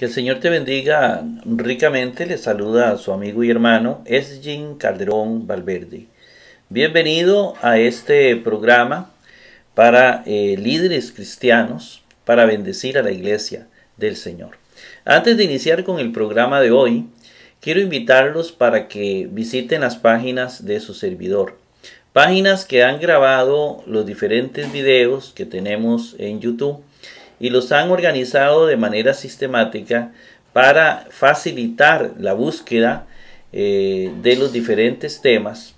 Que el Señor te bendiga ricamente. Le saluda a su amigo y hermano Esgin Calderón Valverde. Bienvenido a este programa para eh, líderes cristianos para bendecir a la iglesia del Señor. Antes de iniciar con el programa de hoy, quiero invitarlos para que visiten las páginas de su servidor. Páginas que han grabado los diferentes videos que tenemos en YouTube y los han organizado de manera sistemática para facilitar la búsqueda eh, de los diferentes temas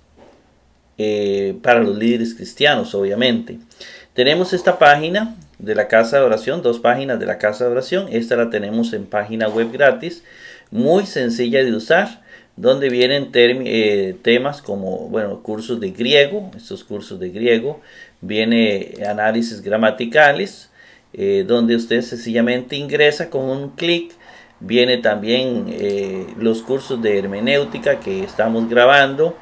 eh, para los líderes cristianos, obviamente. Tenemos esta página de la casa de oración, dos páginas de la casa de oración. Esta la tenemos en página web gratis, muy sencilla de usar, donde vienen eh, temas como, bueno, cursos de griego, estos cursos de griego, viene análisis gramaticales, eh, donde usted sencillamente ingresa con un clic. Viene también eh, los cursos de hermenéutica que estamos grabando.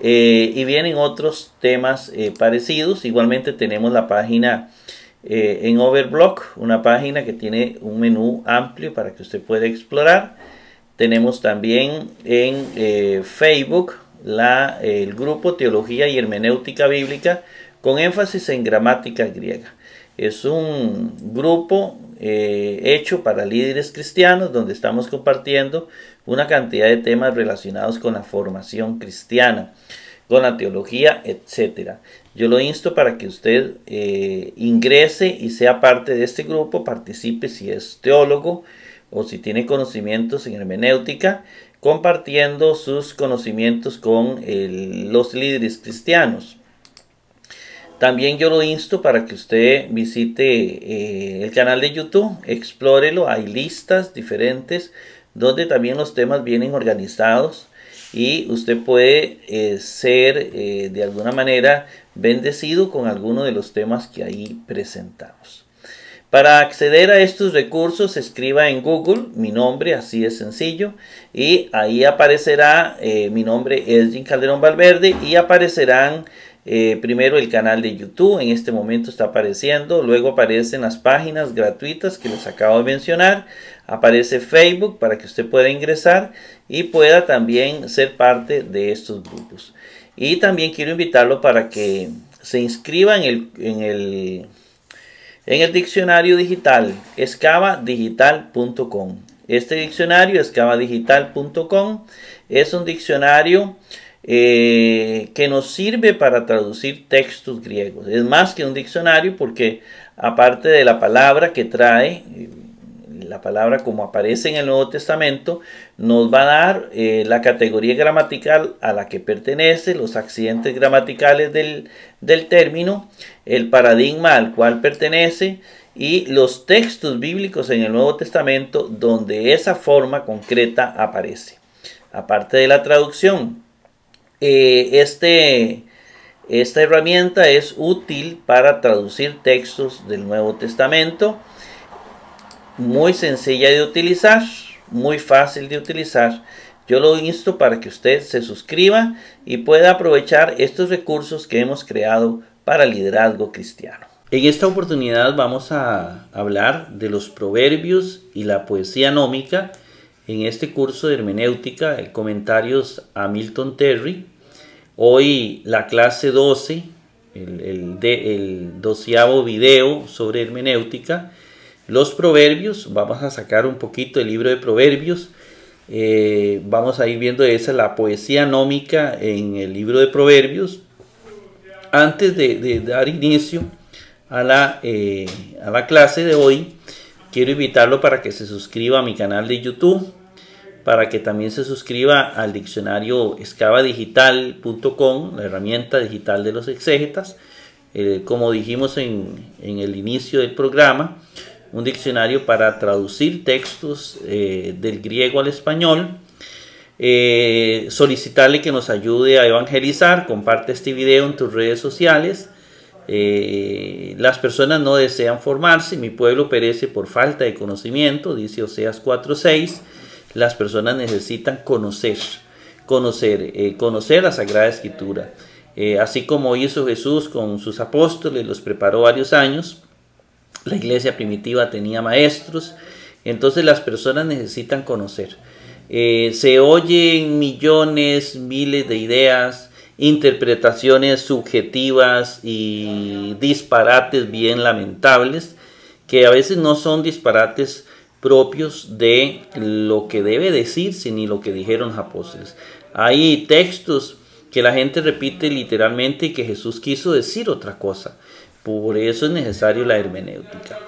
Eh, y vienen otros temas parecidos. Igualmente tenemos la página en Overblock, una página que tiene un menú amplio para que usted pueda explorar. Tenemos también en Facebook la, el grupo Teología y Hermenéutica Bíblica con énfasis en gramática griega. Es un grupo eh, hecho para líderes cristianos donde estamos compartiendo una cantidad de temas relacionados con la formación cristiana, con la teología, etc. Yo lo insto para que usted eh, ingrese y sea parte de este grupo, participe si es teólogo o si tiene conocimientos en hermenéutica, compartiendo sus conocimientos con los líderes cristianos. También yo lo insto para que usted visite eh, el canal de YouTube, explórelo, hay listas diferentes donde también los temas vienen organizados y usted puede eh, ser eh, de alguna manera bendecido con alguno de los temas que ahí presentamos. Para acceder a estos recursos, escriba en Google mi nombre, así es sencillo, y ahí aparecerá mi nombre es Jim Calderón Valverde y aparecerán eh, primero el canal de YouTube, en este momento está apareciendo, luego aparecen las páginas gratuitas que les acabo de mencionar, aparece Facebook para que usted pueda ingresar y pueda también ser parte de estos grupos. Y también quiero invitarlo para que se inscriba en el, en el, en el diccionario digital escavadigital.com. Este diccionario, escavadigital.com, es un diccionario eh, que nos sirve para traducir textos griegos. Es más que un diccionario porque aparte de la palabra que trae, eh, la palabra como aparece en el Nuevo Testamento, nos va a dar eh, la categoría gramatical a la que pertenece, los accidentes gramaticales del, del término, el paradigma al cual pertenece y los textos bíblicos en el Nuevo Testamento donde esa forma concreta aparece. Aparte de la traducción, eh, este, esta herramienta es útil para traducir textos del Nuevo Testamento. Muy sencilla de utilizar, muy fácil de utilizar. Yo lo insto para que usted se suscriba y pueda aprovechar estos recursos que hemos creado para liderazgo cristiano. En esta oportunidad vamos a hablar de los proverbios y la poesía nómica en este curso de hermenéutica, comentarios a Milton Terry, Hoy la clase 12, el, el doceavo video sobre hermenéutica, los proverbios, vamos a sacar un poquito el libro de proverbios, eh, vamos a ir viendo esa, la poesía nómica en el libro de proverbios. Antes de, dar inicio a la, eh, a la clase de hoy, quiero invitarlo para que se suscriba a mi canal de YouTube para que también se suscriba al diccionario escavadigital.com, la herramienta digital de los exégetas. Eh, como dijimos en, el inicio del programa, un diccionario para traducir textos eh, del griego al español. Eh, solicitarle que nos ayude a evangelizar, comparte este video en tus redes sociales. las personas no desean formarse, mi pueblo perece por falta de conocimiento, dice Oseas 4.6 las personas necesitan conocer, conocer, eh, conocer la Sagrada Escritura. Eh, así como hizo Jesús con sus apóstoles, los preparó varios años. La iglesia primitiva tenía maestros Entonces las personas necesitan conocer. Eh, se oyen millones, miles de ideas, interpretaciones subjetivas y disparates bien lamentables, que a veces no son disparates propios de lo que debe decirse ni lo que dijeron los apóstoles. Hay textos que la gente repite literalmente y que Jesús quiso decir otra cosa. Por eso es necesario la hermenéutica.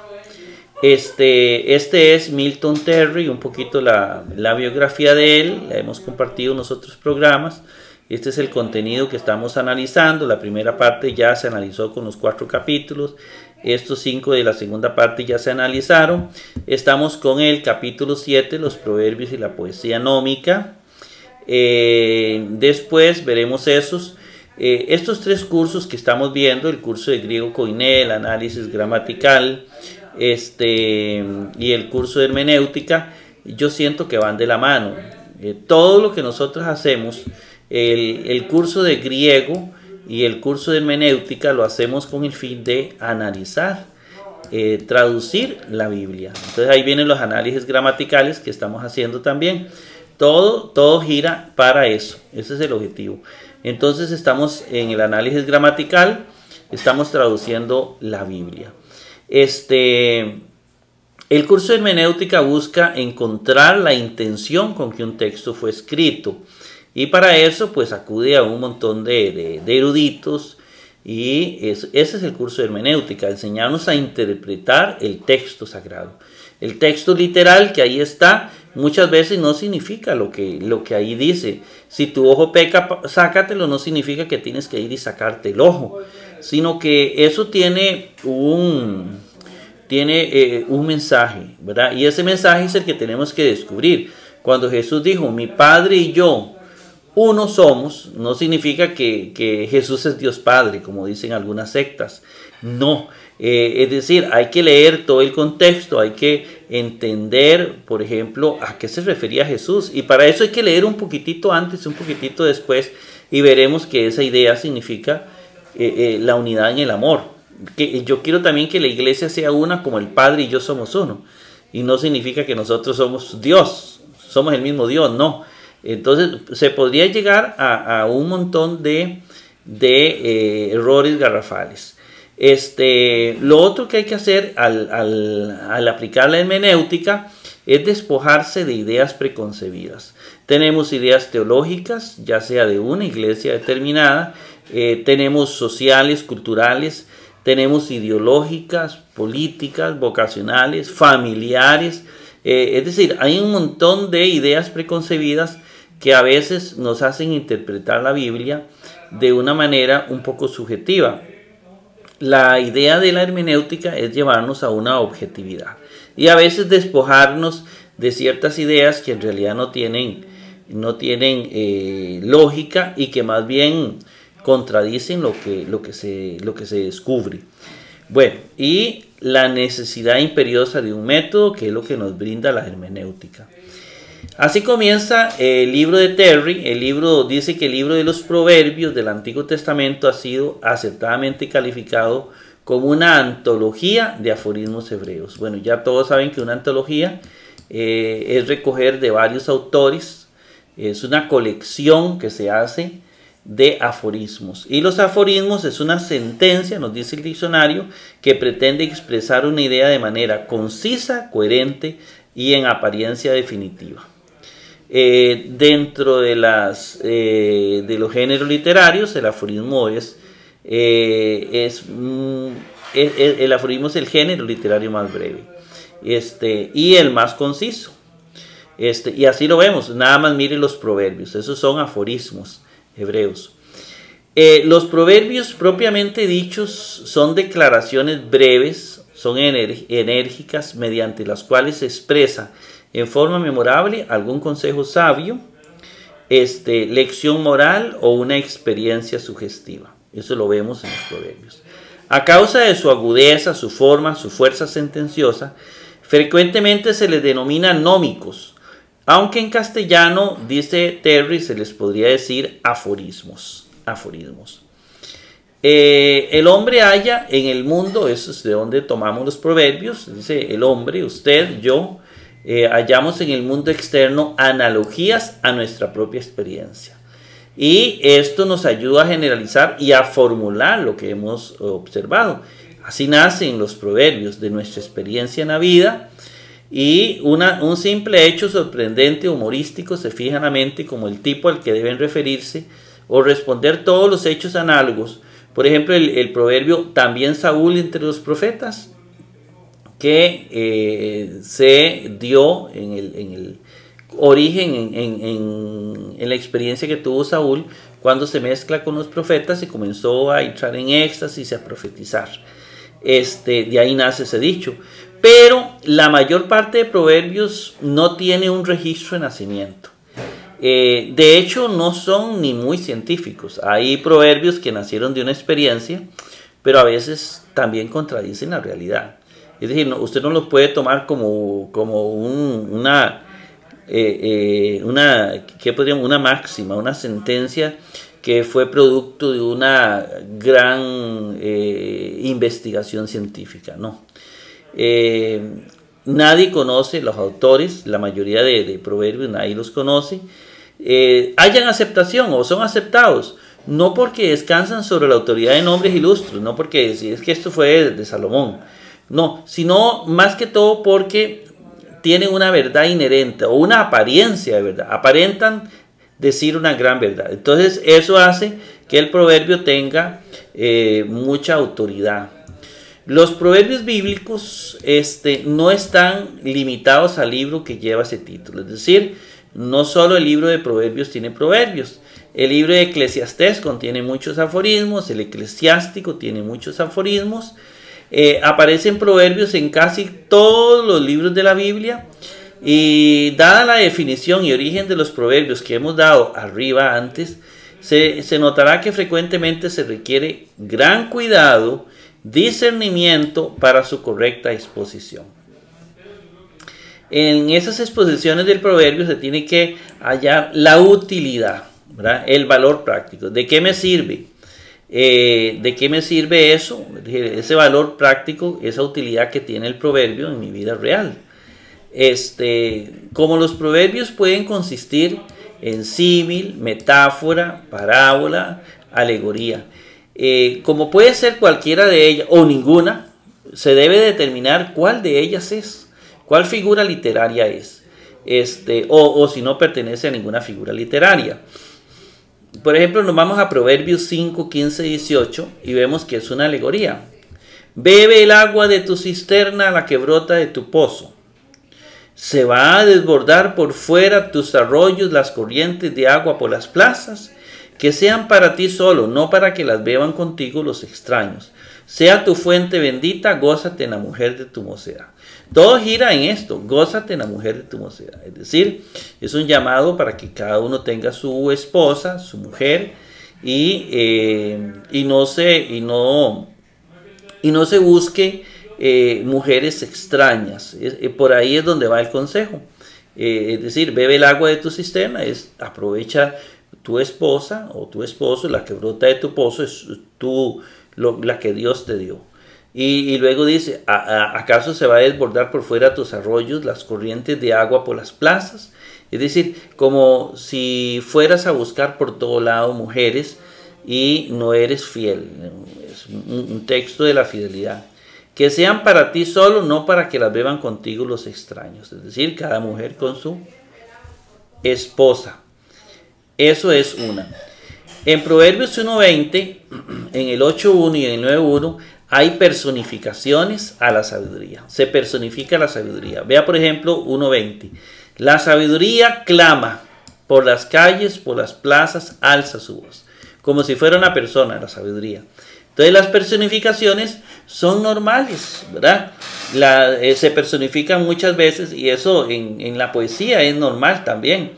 Este, este es Milton Terry, un poquito la, la biografía de él, la hemos compartido en los otros programas. Este es el contenido que estamos analizando. La primera parte ya se analizó con los cuatro capítulos. Estos cinco de la segunda parte ya se analizaron. Estamos con el capítulo 7, los proverbios y la poesía nómica. Eh, después veremos esos. Eh, estos tres cursos que estamos viendo, el curso de griego coiné, el análisis gramatical este, y el curso de hermenéutica, yo siento que van de la mano. Eh, todo lo que nosotros hacemos, el, el, curso de griego y el curso de hermenéutica lo hacemos con el fin de analizar, traducir la Biblia. Entonces ahí vienen los análisis gramaticales que estamos haciendo también. Todo, todo gira para eso. Ese es el objetivo. Entonces estamos en el análisis gramatical, estamos traduciendo la Biblia. Este, el curso de hermenéutica busca encontrar la intención con que un texto fue escrito. Y para eso, pues acude a un montón de, eruditos. Y ese es el curso de hermenéutica, enseñarnos a interpretar el texto sagrado. El texto literal que ahí está muchas veces no significa lo que, lo que ahí dice. Si tu ojo peca, sácatelo, no significa que tienes que ir y sacarte el ojo, sino que eso tiene un, tiene, eh, un mensaje, ¿verdad? Y ese mensaje es el que tenemos que descubrir. Cuando Jesús dijo, mi Padre y yo, uno somos, no significa que, que Jesús es Dios Padre, como dicen algunas sectas. No, eh, es decir, hay que leer todo el contexto, hay que entender, por ejemplo, a qué se refería Jesús. Y para eso hay que leer un poquitito antes, un poquitito después, y veremos que esa idea significa eh, eh, la unidad en el amor. Que yo quiero también que la iglesia sea una como el Padre y yo somos uno. Y no significa que nosotros somos Dios, somos el mismo Dios, no. Entonces se podría llegar a, un montón de, de errores garrafales. Este, lo otro que hay que hacer al, aplicar la hermenéutica es despojarse de ideas preconcebidas. Tenemos ideas teológicas, ya sea de una iglesia determinada, eh, tenemos sociales, culturales, tenemos ideológicas, políticas, vocacionales, familiares. Eh, es decir, hay un montón de ideas preconcebidas que a veces nos hacen interpretar la Biblia de una manera un poco subjetiva. La idea de la hermenéutica es llevarnos a una objetividad y a veces despojarnos de ciertas ideas que en realidad no tienen, no tienen eh, lógica y que más bien contradicen lo que, lo, que se, lo que se descubre. Bueno, y la necesidad imperiosa de un método que es lo que nos brinda la hermenéutica. Así comienza el libro de Terry. El libro dice que el libro de los proverbios del Antiguo Testamento ha sido acertadamente calificado como una antología de aforismos hebreos. Bueno, ya todos saben que una antología eh, es recoger de varios autores, es una colección que se hace de aforismos. Y los aforismos es una sentencia, nos dice el diccionario, que pretende expresar una idea de manera concisa, coherente y en apariencia definitiva. Eh, dentro de, las, eh, de los géneros literarios, el aforismo es, eh, mm, es, el aforismo es el género literario más breve este, y el más conciso. Este, y así lo vemos, nada más miren los proverbios, esos son aforismos hebreos. los proverbios propiamente dichos son declaraciones breves, son enérgicas, mediante las cuales se expresa en forma memorable algún consejo sabio, este, lección moral o una experiencia sugestiva. Eso lo vemos en los proverbios. A causa de su agudeza, su forma, su fuerza sentenciosa, frecuentemente se les denomina nómicos, aunque en castellano, dice Terry, se les podría decir aforismos. aforismos. Eh, el hombre halla en el mundo, eso es de donde tomamos los proverbios, dice el hombre, usted, yo, eh, hallamos en el mundo externo analogías a nuestra propia experiencia. Y esto nos ayuda a generalizar y a formular lo que hemos observado. Así nacen los proverbios de nuestra experiencia en la vida y un simple hecho sorprendente humorístico se fija en la mente como el tipo al que deben referirse o responder todos los hechos análogos. Por ejemplo, el, proverbio también Saúl entre los profetas, que eh, se dio en el, origen, en, la experiencia que tuvo Saúl, cuando se mezcla con los profetas y comenzó a entrar en éxtasis y a profetizar. Este, de ahí nace ese dicho. Pero la mayor parte de proverbios no tiene un registro de nacimiento. Eh, de hecho, no son ni muy científicos. Hay proverbios que nacieron de una experiencia, pero a veces también contradicen la realidad. Es decir, usted no los puede tomar como, como una, eh, eh, una, ¿qué podríamos? una máxima, una sentencia que fue producto de una gran investigación científica. No. nadie conoce los autores, la mayoría de proverbios nadie los conoce eh, hayan aceptación o son aceptados, no porque descansan sobre la autoridad de nombres ilustres, no porque es que esto fue de Salomón, no, sino más que todo porque tienen una verdad inherente o una apariencia de verdad, aparentan decir una gran verdad. Entonces eso hace que el proverbio tenga eh, mucha autoridad. Los proverbios bíblicos este, no están limitados al libro que lleva ese título, es decir, no solo el libro de Proverbios tiene proverbios, el libro de Eclesiastés contiene muchos aforismos, el eclesiástico tiene muchos aforismos, eh, aparecen proverbios en casi todos los libros de la Biblia y dada la definición y origen de los proverbios que hemos dado arriba antes, se, se notará que frecuentemente se requiere gran cuidado, discernimiento para su correcta exposición. En esas exposiciones del proverbio se tiene que hallar la utilidad, el valor práctico. ¿De qué me sirve? Eh, ¿De qué me sirve eso? Ese valor práctico, esa utilidad que tiene el proverbio en mi vida real. Este, como los proverbios pueden consistir en símil, metáfora, parábola, alegoría. Eh, como puede ser cualquiera de ellas o ninguna, se debe determinar cuál de ellas es. ¿Cuál figura literaria es? Este, o, si no pertenece a ninguna figura literaria. Por ejemplo, nos vamos a Proverbios 5, 15, 18 y vemos que es una alegoría. Bebe el agua de tu cisterna, la que brota de tu pozo. Se va a desbordar por fuera tus arroyos las corrientes de agua por las plazas, que sean para ti solo, no para que las beban contigo los extraños. Sea tu fuente bendita, gózate en la mujer de tu mocedad. Todo gira en esto, gózate en la mujer de tu mocedad. Es decir, es un llamado para que cada uno tenga su esposa, su mujer, y, eh, y no, se, y, no, y no se busque eh, mujeres extrañas. Eh, por ahí es donde va el consejo. es decir, bebe el agua de tu cisterna, es aprovecha tu esposa o tu esposo, la que brota de tu pozo, es tu, la que Dios te dio. Y, luego dice, ¿acaso se va a desbordar por fuera tus arroyos, las corrientes de agua por las plazas? Es decir, como si fueras a buscar por todo lado mujeres y no eres fiel. Es un, texto de la fidelidad. Que sean para ti solo, no para que las beban contigo los extraños. Es decir, cada mujer con su esposa. Eso es una. En Proverbios 1.20, en el 8.1 y en el 9.1, hay personificaciones a la sabiduría. Se personifica la sabiduría. Vea por ejemplo 1.20. La sabiduría clama por las calles, por las plazas, alza su voz. Como si fuera una persona, la sabiduría. Entonces las personificaciones son normales, ¿verdad? Eh, se personifican muchas veces y eso en, la poesía es normal también.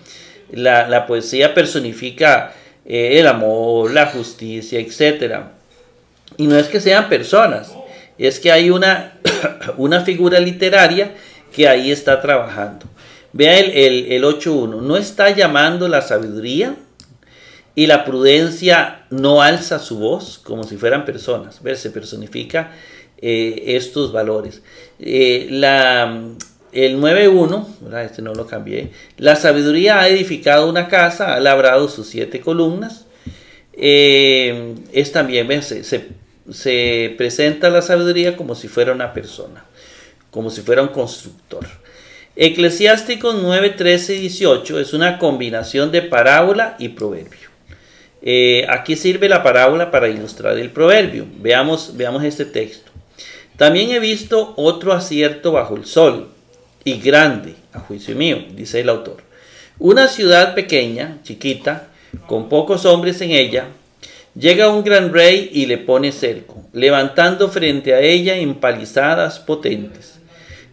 La, poesía personifica eh, el amor, la justicia, etcétera. Y no es que sean personas, es que hay una, una figura literaria que ahí está trabajando. Vea el, el, el 8.1, no está llamando la sabiduría y la prudencia no alza su voz como si fueran personas. Ver, se personifica eh, estos valores. Eh, la, el 9.1, este no lo cambié, la sabiduría ha edificado una casa, ha labrado sus siete columnas. Eh, es también, se, se, presenta la sabiduría como si fuera una persona, como si fuera un constructor. Eclesiástico 9, 13 y 18 es una combinación de parábola y proverbio. Eh, aquí sirve la parábola para ilustrar el proverbio. Veamos, veamos este texto. También he visto otro acierto bajo el sol, y grande, a juicio mío, dice el autor. Una ciudad pequeña, chiquita, con pocos hombres en ella, llega un gran rey y le pone cerco, levantando frente a ella empalizadas potentes.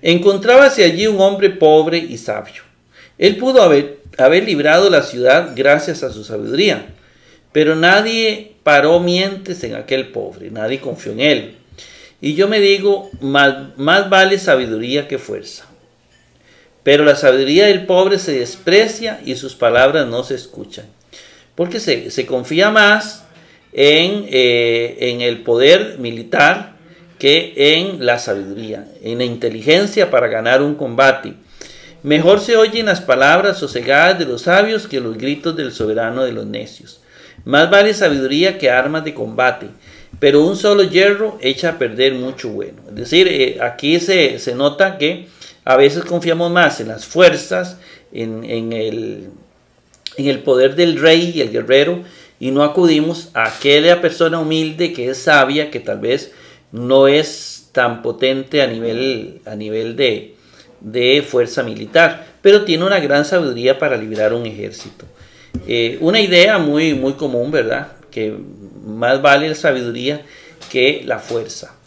Encontrábase allí un hombre pobre y sabio. Él pudo haber, haber librado la ciudad gracias a su sabiduría, pero nadie paró mientes en aquel pobre, nadie confió en él. Y yo me digo, más, más vale sabiduría que fuerza. Pero la sabiduría del pobre se desprecia y sus palabras no se escuchan. Porque se, confía más en, eh, en el poder militar que en la sabiduría, en la inteligencia para ganar un combate. Mejor se oyen las palabras sosegadas de los sabios que los gritos del soberano de los necios. Más vale sabiduría que armas de combate pero un solo hierro echa a perder mucho bueno. Es decir, eh, aquí se, nota que a veces confiamos más en las fuerzas, en, el, en el poder del rey y el guerrero, y no acudimos a aquella persona humilde que es sabia, que tal vez no es tan potente a nivel, a nivel de, de fuerza militar, pero tiene una gran sabiduría para liberar un ejército. Eh, una idea muy, muy común, ¿verdad? Que más vale la sabiduría que la fuerza.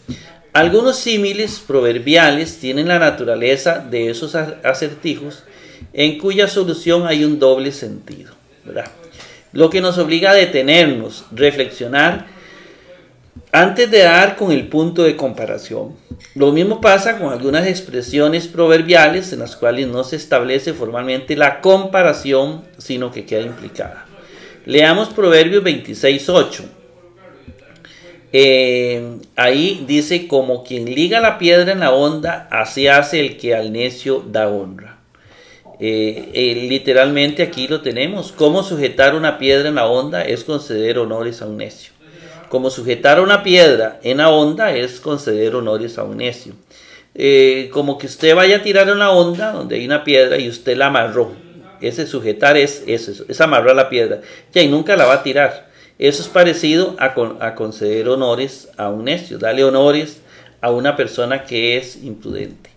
Algunos símiles proverbiales tienen la naturaleza de esos acertijos en cuya solución hay un doble sentido. Lo que nos obliga a detenernos, reflexionar antes de dar con el punto de comparación. Lo mismo pasa con algunas expresiones proverbiales en las cuales no se establece formalmente la comparación, sino que queda implicada. Leamos Proverbios 26.8. Eh, ahí dice, como quien liga la piedra en la onda, así hace el que al necio da honra. Eh, eh, literalmente aquí lo tenemos. Cómo sujetar una piedra en la onda es conceder honores a un necio. Como sujetar una piedra en la onda es conceder honores a un necio. como que usted vaya a tirar una onda donde hay una piedra y usted la amarró. Ese sujetar es eso, es amarrar la piedra. Ya, y nunca la va a tirar eso es parecido a, conceder honores a un necio, darle honores a una persona que es imprudente.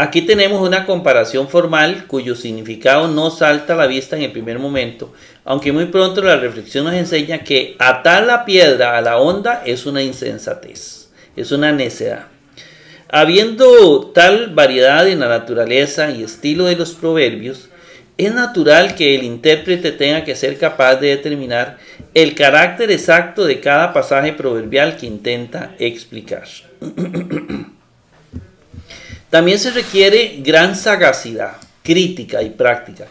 Aquí tenemos una comparación formal cuyo significado no salta a la vista en el primer momento, aunque muy pronto la reflexión nos enseña que atar la piedra a la onda es una insensatez, es una necedad. Habiendo tal variedad en la naturaleza y estilo de los proverbios, es natural que el intérprete tenga que ser capaz de determinar el carácter exacto de cada pasaje proverbial que intenta explicar. También se requiere gran sagacidad, crítica y práctica,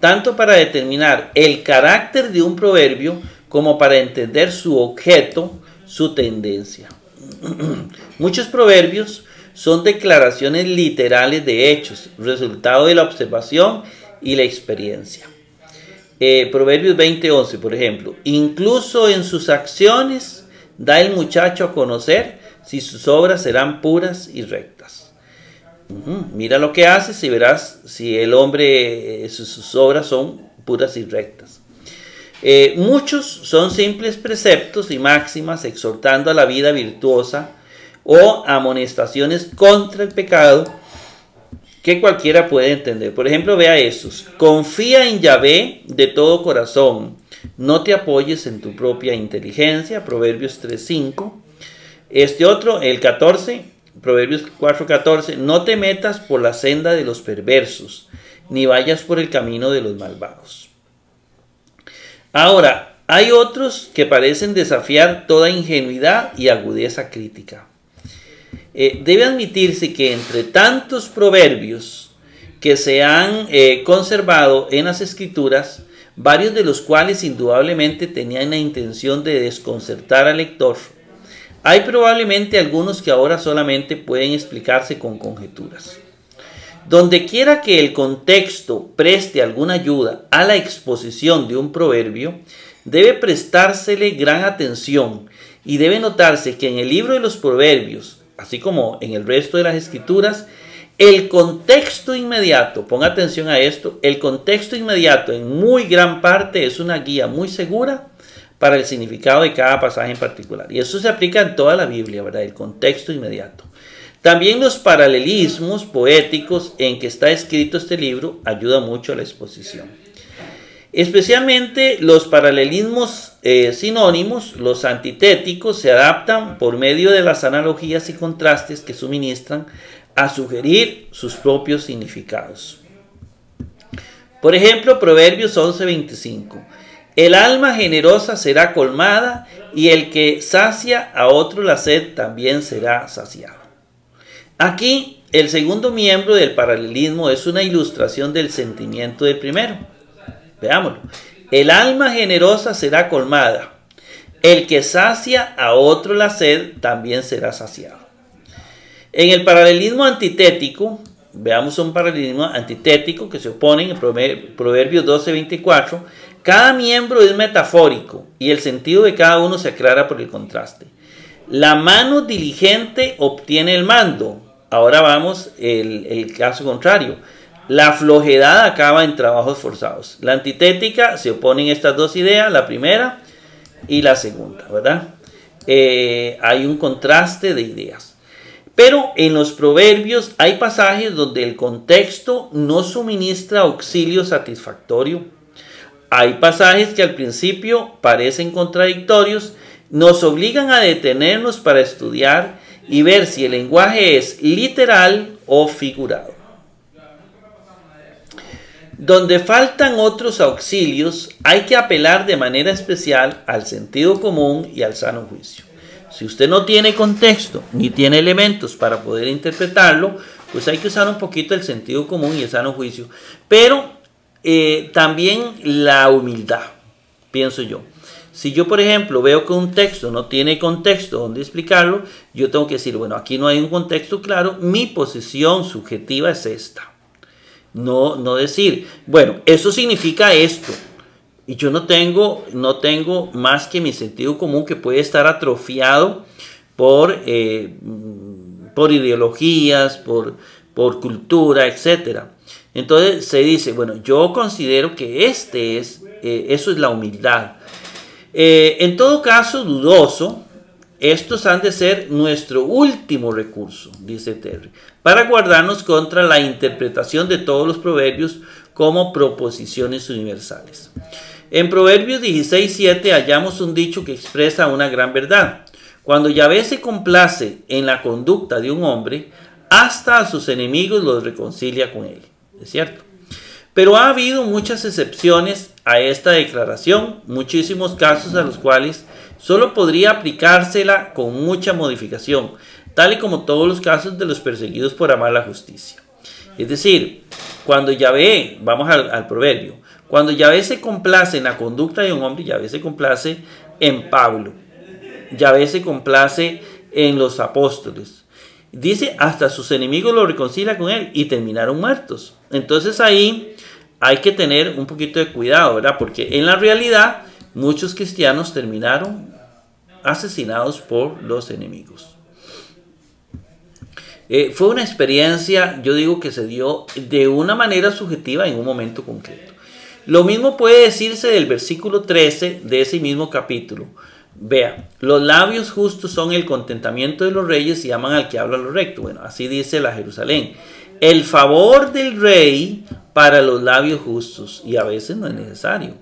tanto para determinar el carácter de un proverbio como para entender su objeto, su tendencia. Muchos proverbios son declaraciones literales de hechos, resultado de la observación y la experiencia. Eh, Proverbios 20:11, por ejemplo, incluso en sus acciones da el muchacho a conocer si sus obras serán puras y rectas. Mira lo que hace si verás si el hombre, eh, sus, obras son puras y rectas. Eh, muchos son simples preceptos y máximas exhortando a la vida virtuosa o amonestaciones contra el pecado que cualquiera puede entender. Por ejemplo, vea estos. Confía en Yahvé de todo corazón. No te apoyes en tu propia inteligencia. Proverbios 3.5. Este otro, el 14. Proverbios 4.14. No te metas por la senda de los perversos, ni vayas por el camino de los malvados. Ahora, hay otros que parecen desafiar toda ingenuidad y agudeza crítica. Eh, debe admitirse que entre tantos proverbios que se han eh, conservado en las escrituras, varios de los cuales indudablemente tenían la intención de desconcertar al lector, hay probablemente algunos que ahora solamente pueden explicarse con conjeturas. Donde quiera que el contexto preste alguna ayuda a la exposición de un proverbio, debe prestársele gran atención y debe notarse que en el libro de los proverbios, así como en el resto de las escrituras, el contexto inmediato, ponga atención a esto, el contexto inmediato en muy gran parte es una guía muy segura para el significado de cada pasaje en particular. Y eso se aplica en toda la Biblia, ¿verdad? El contexto inmediato. También los paralelismos poéticos en que está escrito este libro ayudan mucho a la exposición. Especialmente los paralelismos eh, sinónimos, los antitéticos, se adaptan por medio de las analogías y contrastes que suministran a sugerir sus propios significados. Por ejemplo, Proverbios 11:25. El alma generosa será colmada y el que sacia a otro la sed también será saciado. Aquí el segundo miembro del paralelismo es una ilustración del sentimiento del primero. Veámoslo. El alma generosa será colmada. El que sacia a otro la sed también será saciado. En el paralelismo antitético, veamos un paralelismo antitético que se opone en Proverbios 12:24, cada miembro es metafórico y el sentido de cada uno se aclara por el contraste. La mano diligente obtiene el mando. Ahora vamos el, el caso contrario. La flojedad acaba en trabajos forzados. La antitética se oponen estas dos ideas, la primera y la segunda, ¿verdad? Eh, hay un contraste de ideas. Pero en los proverbios hay pasajes donde el contexto no suministra auxilio satisfactorio. Hay pasajes que al principio parecen contradictorios, nos obligan a detenernos para estudiar y ver si el lenguaje es literal o figurado. Donde faltan otros auxilios, hay que apelar de manera especial al sentido común y al sano juicio. Si usted no tiene contexto ni tiene elementos para poder interpretarlo, pues hay que usar un poquito el sentido común y el sano juicio. Pero eh, también la humildad, pienso yo. Si yo, por ejemplo, veo que un texto no tiene contexto donde explicarlo, yo tengo que decir, bueno, aquí no hay un contexto claro, mi posición subjetiva es esta. No, no decir, bueno, eso significa esto. Y yo no tengo, no tengo más que mi sentido común que puede estar atrofiado por, eh, por ideologías, por, por cultura, etc. Entonces se dice, bueno, yo considero que este es, eh, eso es la humildad. Eh, en todo caso, dudoso, estos han de ser nuestro último recurso, dice Terry, para guardarnos contra la interpretación de todos los proverbios como proposiciones universales. En Proverbios 16:7 hallamos un dicho que expresa una gran verdad. Cuando Yahvé se complace en la conducta de un hombre, hasta a sus enemigos los reconcilia con él. Es cierto. Pero ha habido muchas excepciones a esta declaración, muchísimos casos a los cuales solo podría aplicársela con mucha modificación, tal y como todos los casos de los perseguidos por amar la justicia. Es decir, cuando Yahvé, vamos al, proverbio, cuando Yahvé se complace en la conducta de un hombre, Yahvé se complace en Pablo. Yahvé se complace en los apóstoles. Dice, hasta sus enemigos lo reconcilia con él y terminaron muertos. Entonces ahí hay que tener un poquito de cuidado, ¿verdad? Porque en la realidad muchos cristianos terminaron asesinados por los enemigos. Eh, fue una experiencia, yo digo, que se dio de una manera subjetiva en un momento concreto. Lo mismo puede decirse del versículo 13 de ese mismo capítulo. Vea, los labios justos son el contentamiento de los reyes y aman al que habla lo recto. Bueno, así dice la Jerusalén. El favor del rey para los labios justos. Y a veces no es necesario.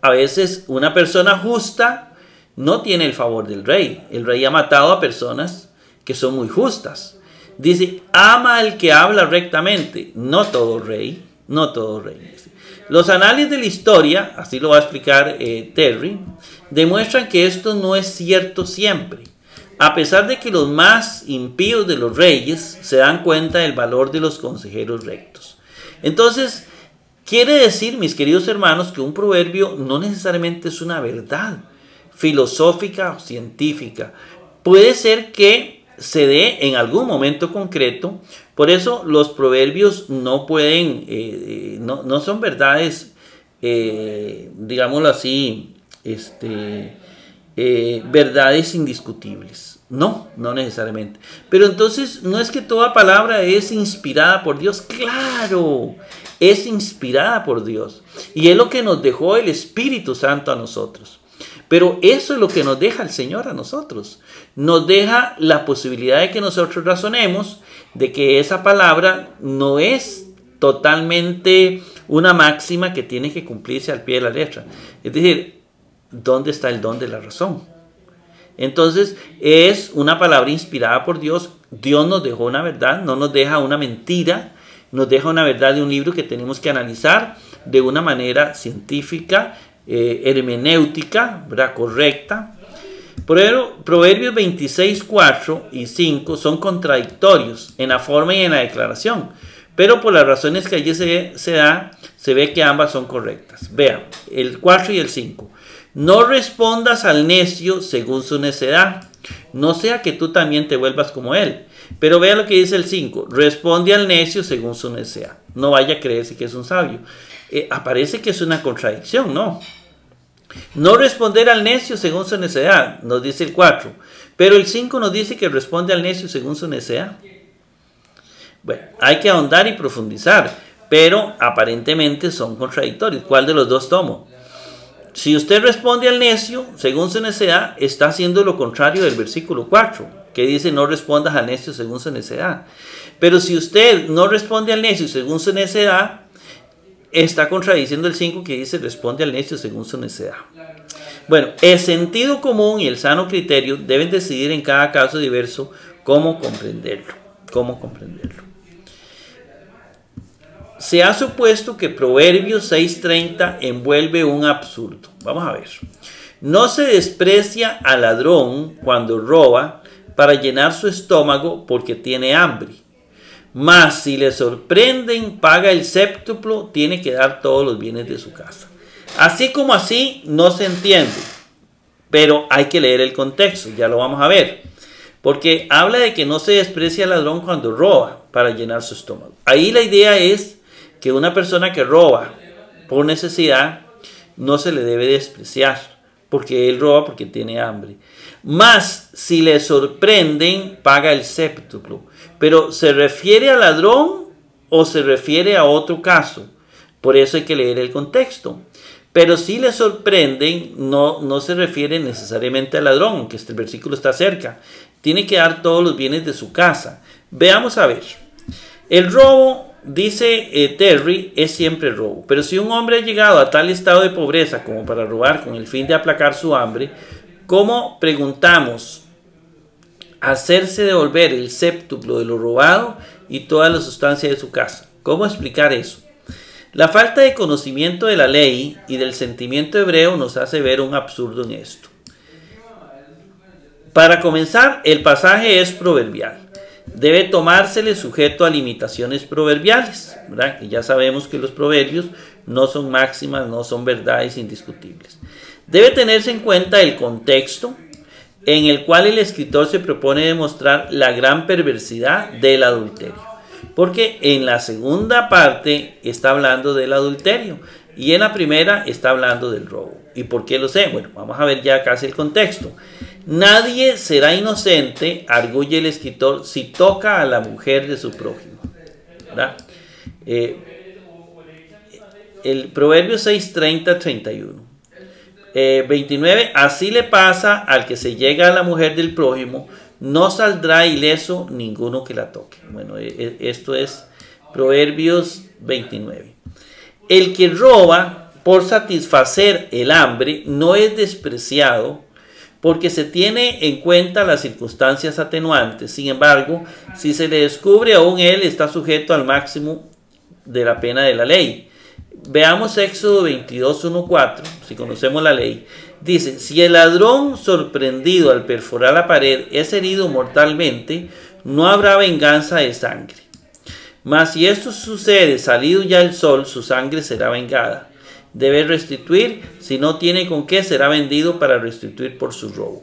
A veces una persona justa no tiene el favor del rey. El rey ha matado a personas que son muy justas. Dice, ama al que habla rectamente. No todo rey, no todo rey. Los análisis de la historia, así lo va a explicar eh, Terry, demuestran que esto no es cierto siempre. A pesar de que los más impíos de los reyes se dan cuenta del valor de los consejeros rectos. Entonces, quiere decir, mis queridos hermanos, que un proverbio no necesariamente es una verdad filosófica o científica. Puede ser que se dé en algún momento concreto Por eso los proverbios no pueden, eh, no, no, son verdades, eh, digámoslo así, este, eh, verdades indiscutibles. No, no necesariamente. Pero entonces no es que toda palabra es inspirada por Dios. Claro, es inspirada por Dios. Y es lo que nos dejó el Espíritu Santo a nosotros. Pero eso es lo que nos deja el Señor a nosotros. Nos deja la posibilidad de que nosotros razonemos de que esa palabra no es totalmente una máxima que tiene que cumplirse al pie de la letra. Es decir, ¿dónde está el don de la razón? Entonces es una palabra inspirada por Dios. Dios nos dejó una verdad, no nos deja una mentira, nos deja una verdad de un libro que tenemos que analizar de una manera científica, eh, hermenéutica, correcta. Proverbios 26, 4 y 5 son contradictorios en la forma y en la declaración, pero por las razones que allí se, se da, se ve que ambas son correctas. Vean, el 4 y el 5. No respondas al necio según su necedad, no sea que tú también te vuelvas como él. Pero vea lo que dice el 5, responde al necio según su necedad. No vaya a creerse que es un sabio. Eh, aparece que es una contradicción, ¿no? No responder al necio según su necedad, nos dice el 4. Pero el 5 nos dice que responde al necio según su necedad. Bueno, hay que ahondar y profundizar, pero aparentemente son contradictorios. ¿Cuál de los dos tomo? Si usted responde al necio, según su necedad, está haciendo lo contrario del versículo 4, que dice no respondas al necio según su necedad. Pero si usted no responde al necio según su necedad, está contradiciendo el 5 que dice responde al necio según su necedad. Bueno, el sentido común y el sano criterio deben decidir en cada caso diverso cómo comprenderlo. Cómo comprenderlo. Se ha supuesto que Proverbios 6:30 envuelve un absurdo. Vamos a ver. No se desprecia al ladrón cuando roba para llenar su estómago porque tiene hambre. Mas si le sorprenden, paga el séptuplo, tiene que dar todos los bienes de su casa. Así como así no se entiende, pero hay que leer el contexto, ya lo vamos a ver. Porque habla de que no se desprecia al ladrón cuando roba para llenar su estómago. Ahí la idea es que una persona que roba por necesidad no se le debe despreciar, porque él roba porque tiene hambre. Más si le sorprenden, paga el séptuplo. Pero ¿se refiere al ladrón o se refiere a otro caso? Por eso hay que leer el contexto. Pero si le sorprenden, no, no se refiere necesariamente al ladrón, aunque este versículo está cerca. Tiene que dar todos los bienes de su casa. Veamos a ver. El robo Dice eh, Terry, es siempre robo. Pero si un hombre ha llegado a tal estado de pobreza como para robar con el fin de aplacar su hambre, ¿cómo preguntamos hacerse devolver el séptuplo de lo robado y toda la sustancia de su casa? ¿Cómo explicar eso? La falta de conocimiento de la ley y del sentimiento hebreo nos hace ver un absurdo en esto. Para comenzar, el pasaje es proverbial debe tomársele sujeto a limitaciones proverbiales, ¿verdad? Y ya sabemos que los proverbios no son máximas, no son verdades indiscutibles. Debe tenerse en cuenta el contexto en el cual el escritor se propone demostrar la gran perversidad del adulterio. Porque en la segunda parte está hablando del adulterio y en la primera está hablando del robo. ¿Y por qué lo sé? Bueno, vamos a ver ya casi el contexto. Nadie será inocente, arguye el escritor, si toca a la mujer de su prójimo. Eh, el Proverbio 6, 30, 31. 29. Así le pasa al que se llega a la mujer del prójimo, no saldrá ileso ninguno que la toque. Bueno, e, e, esto es Proverbios 29. El que roba por satisfacer el hambre no es despreciado porque se tiene en cuenta las circunstancias atenuantes. Sin embargo, si se le descubre aún él está sujeto al máximo de la pena de la ley. Veamos Éxodo 22, 1, 4, si conocemos la ley. Dice, si el ladrón sorprendido al perforar la pared es herido mortalmente, no habrá venganza de sangre. Mas si esto sucede salido ya el sol, su sangre será vengada debe restituir, si no tiene con qué será vendido para restituir por su robo.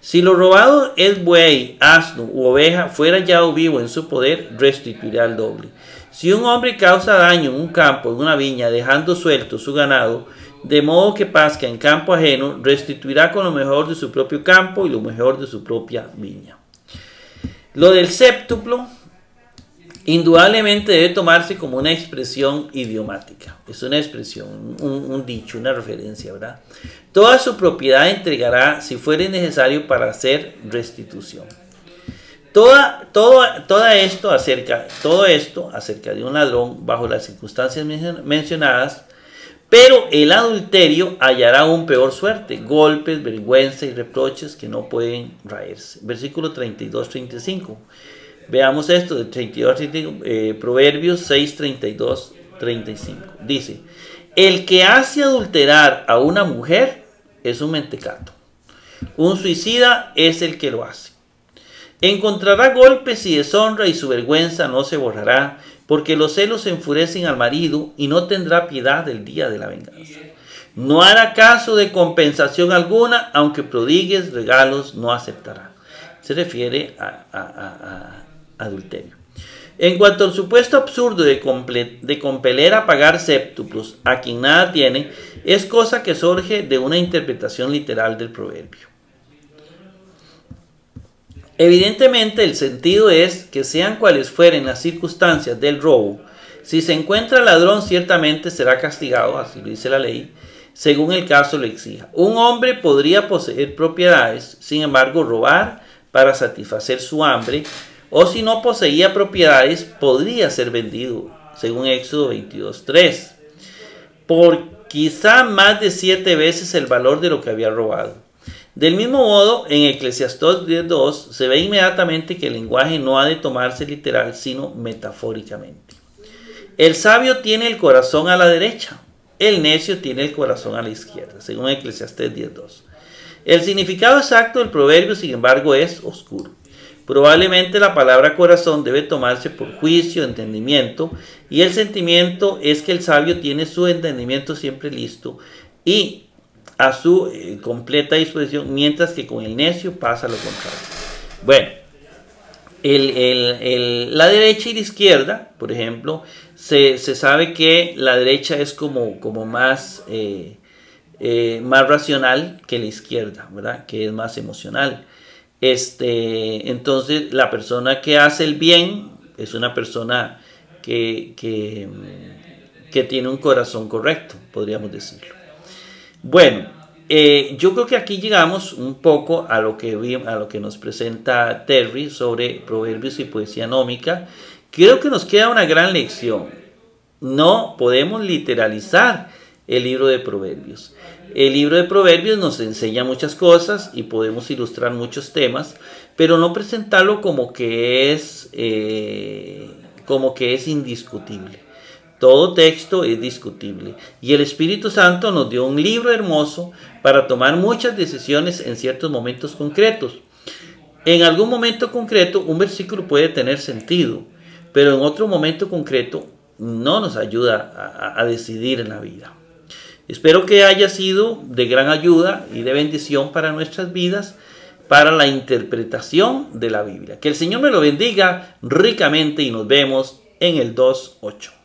Si lo robado es buey, asno u oveja, fuera hallado vivo en su poder, restituirá el doble. Si un hombre causa daño en un campo, en una viña, dejando suelto su ganado, de modo que pasca en campo ajeno, restituirá con lo mejor de su propio campo y lo mejor de su propia viña. Lo del séptuplo, indudablemente debe tomarse como una expresión idiomática. Es una expresión, un, dicho, una referencia, ¿verdad? Toda su propiedad entregará si fuere necesario para hacer restitución. Toda, todo, esto acerca, todo esto acerca de un ladrón bajo las circunstancias mencionadas, pero el adulterio hallará un peor suerte, golpes, vergüenza y reproches que no pueden raerse. Versículo 32-35. Veamos esto de 32, eh, Proverbios 6, 32, 35. Dice, el que hace adulterar a una mujer es un mentecato. Un suicida es el que lo hace. Encontrará golpes y deshonra y su vergüenza no se borrará, porque los celos enfurecen al marido y no tendrá piedad del día de la venganza. No hará caso de compensación alguna, aunque prodigues regalos no aceptará. Se refiere a adulterio. En cuanto al supuesto absurdo de, compeler a pagar séptuplos a quien nada tiene, es cosa que surge de una interpretación literal del proverbio. Evidentemente el sentido es que sean cuales fueren las circunstancias del robo, si se encuentra ladrón ciertamente será castigado, así lo dice la ley, según el caso lo exija. Un hombre podría poseer propiedades, sin embargo robar para satisfacer su hambre o si no poseía propiedades, podría ser vendido, según Éxodo 22.3, por quizá más de siete veces el valor de lo que había robado. Del mismo modo, en Eclesiastés 10.2 se ve inmediatamente que el lenguaje no ha de tomarse literal, sino metafóricamente. El sabio tiene el corazón a la derecha, el necio tiene el corazón a la izquierda, según Eclesiastés 10.2. El significado exacto del proverbio, sin embargo, es oscuro. Probablemente la palabra corazón debe tomarse por juicio, entendimiento, y el sentimiento es que el sabio tiene su entendimiento siempre listo y a su eh, completa disposición, mientras que con el necio pasa lo contrario. Bueno, la derecha y la izquierda, por ejemplo, se, sabe que la derecha es como, más, eh, eh, más racional que la izquierda, ¿verdad? Que es más emocional. Este, entonces, la persona que hace el bien es una persona que, que, tiene un corazón correcto, podríamos decirlo. Bueno, eh, yo creo que aquí llegamos un poco a lo, que, a lo que nos presenta Terry sobre proverbios y poesía nómica. Creo que nos queda una gran lección. No podemos literalizar el libro de proverbios. El libro de Proverbios nos enseña muchas cosas y podemos ilustrar muchos temas, pero no presentarlo como que es, eh, como que es indiscutible. Todo texto es discutible y el Espíritu Santo nos dio un libro hermoso para tomar muchas decisiones en ciertos momentos concretos. En algún momento concreto un versículo puede tener sentido, pero en otro momento concreto no nos ayuda a decidir en la vida. Espero que haya sido de gran ayuda y de bendición para nuestras vidas, para la interpretación de la Biblia. Que el Señor me lo bendiga ricamente y nos vemos en el 2.8.